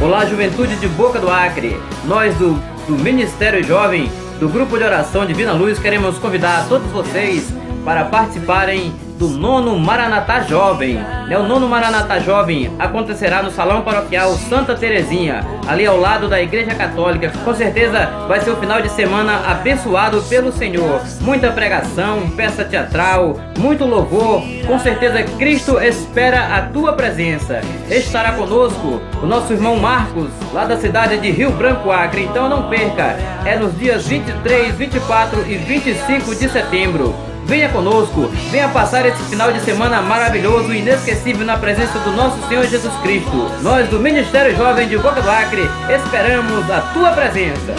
Olá, juventude de Boca do Acre. Nós do, do Ministério Jovem, do Grupo de Oração Divina Luz, queremos convidar todos vocês para participarem do nono Maranatá Jovem. Né, o nono Maranatá Jovem acontecerá no Salão Paroquial Santa Terezinha, ali ao lado da Igreja Católica. Com certeza vai ser o final de semana abençoado pelo Senhor. Muita pregação, peça teatral, muito louvor. Com certeza Cristo espera a tua presença. Estará conosco o nosso irmão Marcos, lá da cidade de Rio Branco, Acre. Então não perca, é nos dias 23, 24 e 25 de setembro. Venha conosco, venha passar esse final de semana maravilhoso e inesquecível na presença do nosso Senhor Jesus Cristo. Nós do Ministério Jovem de Boca do Acre esperamos a tua presença.